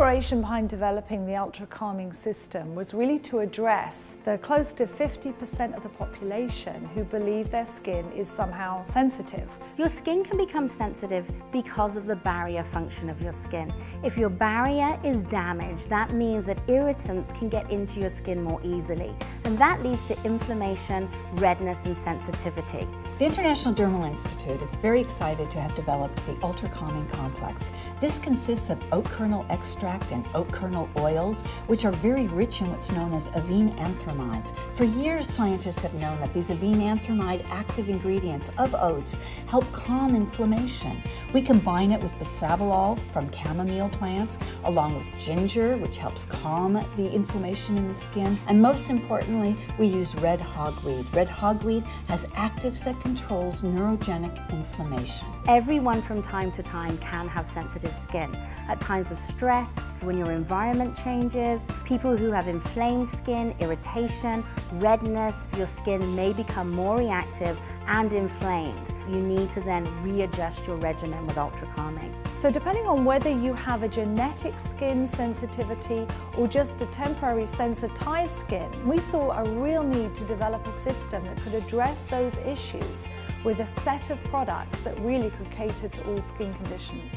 inspiration behind developing the ultra calming system was really to address the close to 50% of the population who believe their skin is somehow sensitive. Your skin can become sensitive because of the barrier function of your skin. If your barrier is damaged, that means that irritants can get into your skin more easily, and that leads to inflammation, redness, and sensitivity. The International Dermal Institute is very excited to have developed the Ultra Calming Complex. This consists of oat kernel extract and oat kernel oils, which are very rich in what's known as avenanthramides. For years, scientists have known that these avenanthramide active ingredients of oats help calm inflammation. We combine it with bisabolol from chamomile plants, along with ginger, which helps calm the inflammation in the skin. And most importantly, we use red hogweed. Red hogweed has actives that controls neurogenic inflammation. Everyone from time to time can have sensitive skin. At times of stress, when your environment changes, people who have inflamed skin, irritation, redness, your skin may become more reactive and inflamed. You need to then readjust your regimen with ultra calming. So depending on whether you have a genetic skin sensitivity or just a temporary sensitized skin, we saw a real need to develop a system that could address those issues with a set of products that really could cater to all skin conditions.